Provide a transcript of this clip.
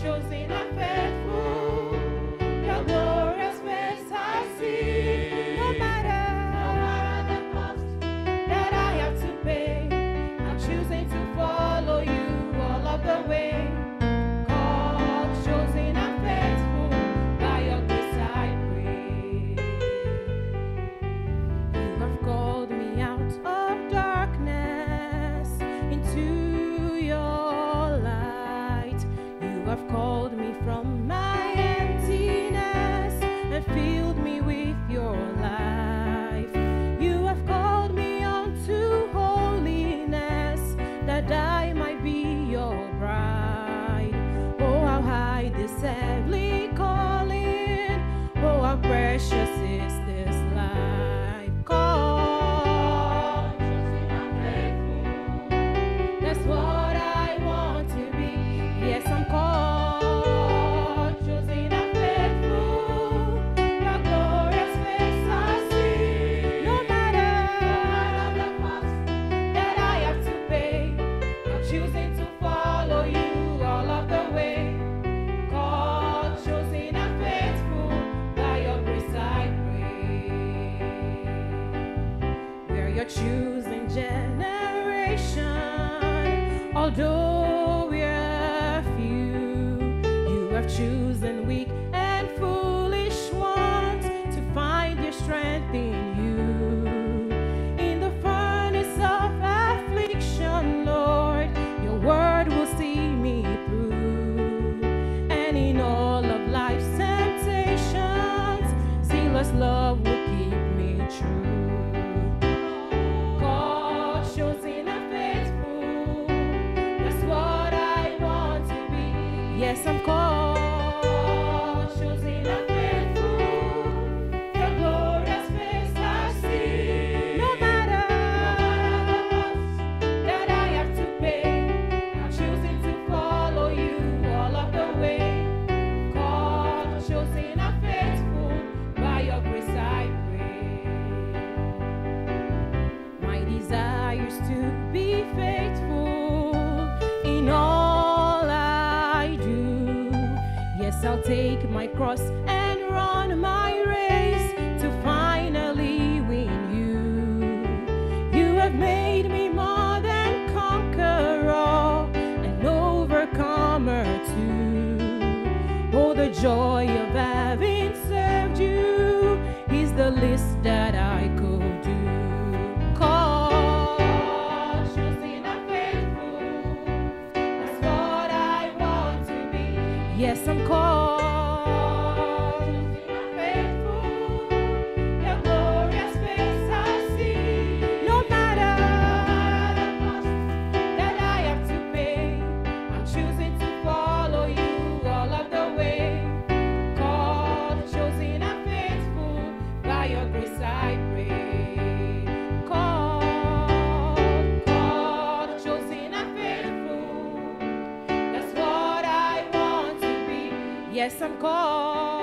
shows in a fair. You're choosing generation. Although we are few, you have chosen weak and foolish. desires to be faithful in all I do. Yes, I'll take my cross and run my race to finally win you. You have made me more than conqueror, an overcomer too. Oh, the joy of having. yes, I'm called.